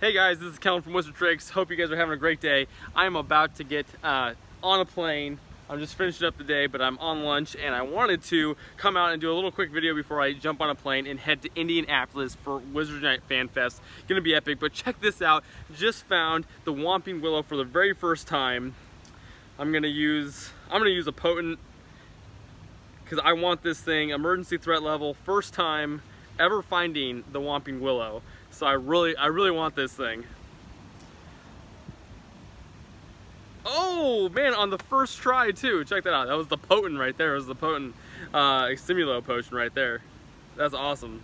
Hey guys, this is Kellen from Wizard Tricks. Hope you guys are having a great day. I'm about to get uh, on a plane. I'm just finishing up the day, but I'm on lunch and I wanted to come out and do a little quick video before I jump on a plane and head to Indianapolis for Wizard Unite Fan Fest. Gonna be epic, but check this out. Just found the Whomping Willow for the very first time. I'm gonna use, I'm gonna use a potent, because I want this thing, emergency threat level, first time ever finding the Whomping Willow. So I really, I really want this thing. Oh man, on the first try too. Check that out. That was the potent right there. It was the potent uh, Simulo potion right there. That's awesome.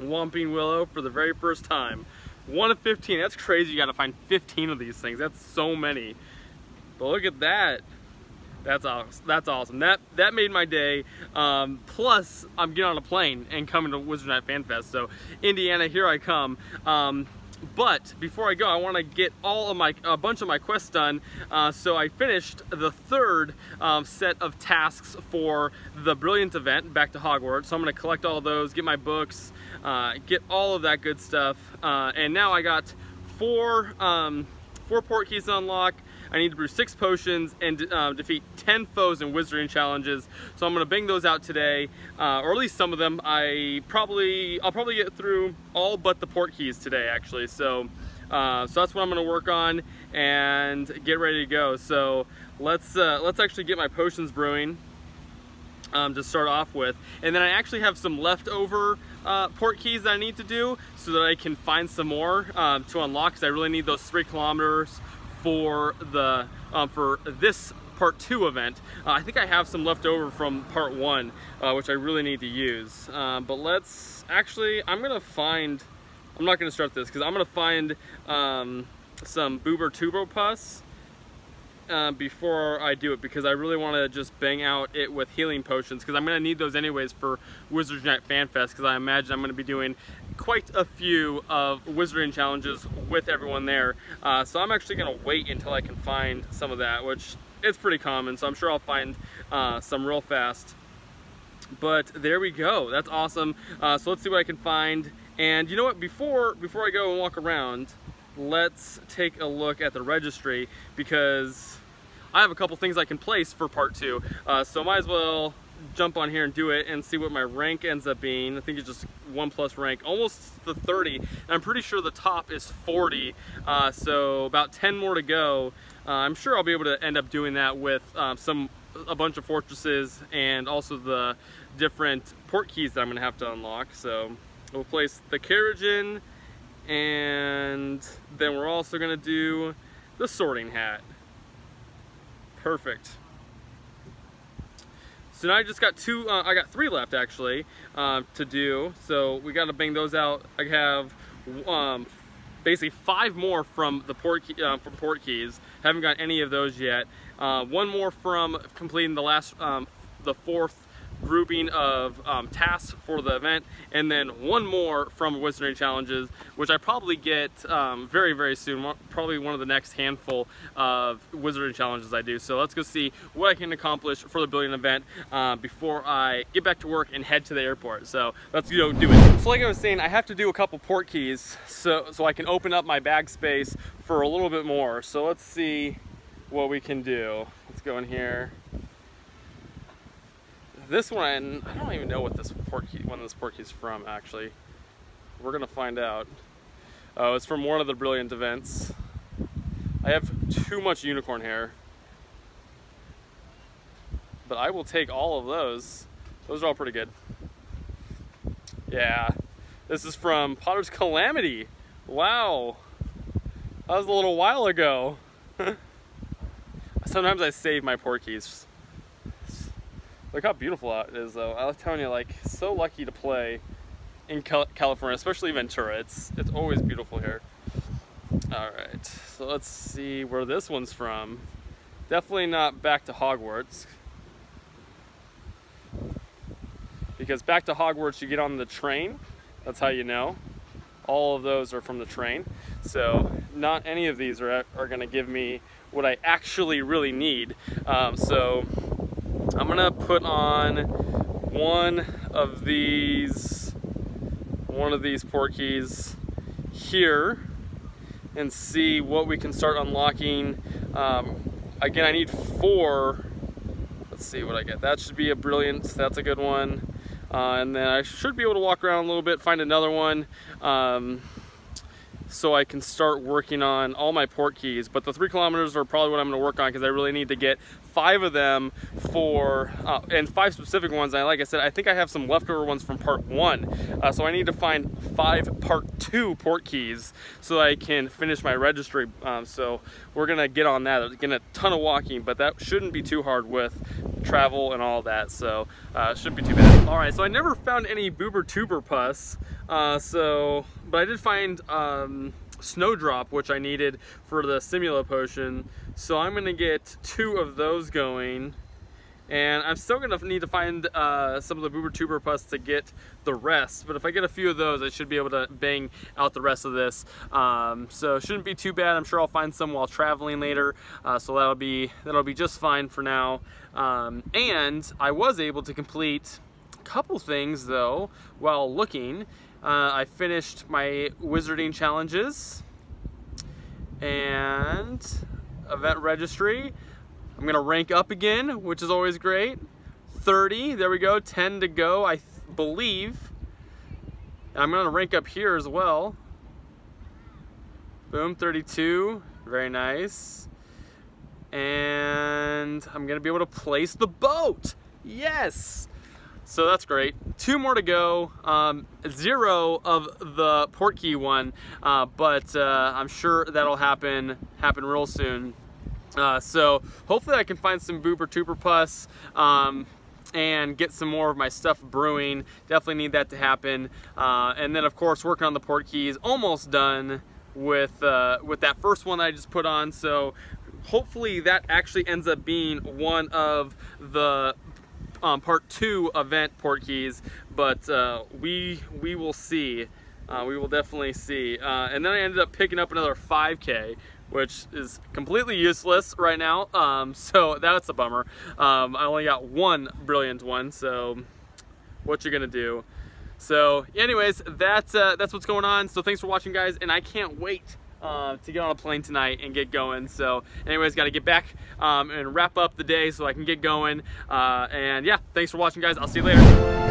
Whomping Willow for the very first time. One of 15. That's crazy. You got to find 15 of these things. That's so many. But look at that. That's awesome. That's awesome. That that made my day. Um, plus, I'm getting on a plane and coming to Wizard Unite Fan Fest. So, Indiana, here I come. Um, but before I go, I want to get all of my a bunch of my quests done. Uh, so I finished the third um, set of tasks for the Brilliant event, Back to Hogwarts. So I'm going to collect all those, get my books, uh, get all of that good stuff. Uh, and now I got four um, four port keys to unlock. I need to brew six potions and uh, defeat 10 foes in wizarding challenges. So I'm gonna bang those out today, uh, or at least some of them. I probably, I'll probably get through all but the port keys today actually. So, uh, so that's what I'm gonna work on and get ready to go. So let's, uh, let's actually get my potions brewing. Um, to start off with. And then I actually have some leftover uh, port keys that I need to do so that I can find some more um, to unlock because I really need those three kilometers for the um, for this part two event. Uh, I think I have some left over from part one, uh, which I really need to use. Um, but let's actually, I'm gonna find, I'm not gonna start this because I'm gonna find um, some Bubotuber Pus uh, before I do it because I really want to just bang out it with healing potions because I'm going to need those anyways for Wizards Unite Fan Fest because I imagine I'm going to be doing quite a few of Wizarding challenges with everyone there. Uh, so I'm actually going to wait until I can find some of that, which is pretty common, so I'm sure I'll find uh, some real fast. But there we go. That's awesome. Uh, so let's see what I can find. And you know what? Before before I go and walk around, let's take a look at the registry because I have a couple things I can place for part two. Uh, so might as well jump on here and do it and see what my rank ends up being. I think it's just one plus rank, almost the 30. And I'm pretty sure the top is 40. Uh, so about 10 more to go. Uh, I'm sure I'll be able to end up doing that with um, some a bunch of fortresses and also the different port keys that I'm gonna have to unlock. So we'll place the carriage in, and then we're also gonna do the sorting hat. Perfect. So now I just got two, uh, I got three left actually uh, to do. So we got to bang those out. I have um, basically five more from the port, uh, from port keys. Haven't got any of those yet. Uh, one more from completing the last, um, the fourth grouping of um, tasks for the event, and then one more from Wizarding Challenges, which I probably get um, very, very soon, probably one of the next handful of Wizarding Challenges I do. So let's go see what I can accomplish for the Brilliant event uh, before I get back to work and head to the airport. So let's go do it. So like I was saying, I have to do a couple port keys so, so I can open up my bag space for a little bit more. So let's see what we can do. Let's go in here this one, I don't even know what this key, when this is from, actually. We're gonna find out. Oh, it's from one of the Brilliant events. I have too much unicorn hair. But I will take all of those. Those are all pretty good. Yeah. This is from Potter's Calamity. Wow. That was a little while ago. Sometimes I save my port keys Look how beautiful it is though. I was telling you, like, so lucky to play in California, especially Ventura. It's, it's always beautiful here. All right, so let's see where this one's from. Definitely not back to Hogwarts. Because back to Hogwarts, you get on the train. That's how you know. All of those are from the train. So not any of these are, are gonna give me what I actually really need. Um, so I'm gonna put on one of these one of these port keys here and see what we can start unlocking. Um, again, I need four. Let's see what I get. That should be a brilliant, that's a good one. Uh, and then I should be able to walk around a little bit, find another one. Um, so I can start working on all my port keys. But the three kilometers are probably what I'm gonna work on because I really need to get five of them for, uh, and five specific ones. And like I said, I think I have some leftover ones from part one. Uh, so I need to find five part two port keys so I can finish my registry. Um, so we're gonna get on that. Again, a ton of walking, but that shouldn't be too hard with travel and all that. So uh, shouldn't be too bad. All right, so I never found any Bubotuber pus. Uh, so, but I did find um, Snowdrop, which I needed for the Simulo potion. So I'm gonna get two of those going. And I'm still gonna need to find uh, some of the Bubotuber Pus to get the rest. But if I get a few of those, I should be able to bang out the rest of this. Um, so shouldn't be too bad. I'm sure I'll find some while traveling later. Uh, so that'll be that'll be just fine for now. Um, and I was able to complete a couple things though while looking. Uh, I finished my wizarding challenges and event registry. I'm gonna rank up again, which is always great. 30, there we go, 10 to go, I believe. I'm gonna rank up here as well. Boom, 32, very nice. And I'm gonna be able to place the boat. Yes! So that's great. Two more to go. Um, zero of the port key one, uh, but uh, I'm sure that'll happen happen real soon. Uh, so hopefully I can find some Bubotuber pus um, and get some more of my stuff brewing. Definitely need that to happen. Uh, and then of course working on the port keys. Almost done with uh, with that first one that I just put on. So hopefully that actually ends up being one of the um, part two event port keys, but uh, we we will see. Uh, we will definitely see. Uh, and then I ended up picking up another 5K, which is completely useless right now. Um, so that's a bummer. Um, I only got one brilliant one, so what you gonna do? So anyways, that's, uh, that's what's going on. So thanks for watching guys, and I can't wait uh, to get on a plane tonight and get going. So anyways, got to get back um, and wrap up the day so I can get going. Uh, and yeah, thanks for watching guys. I'll see you later.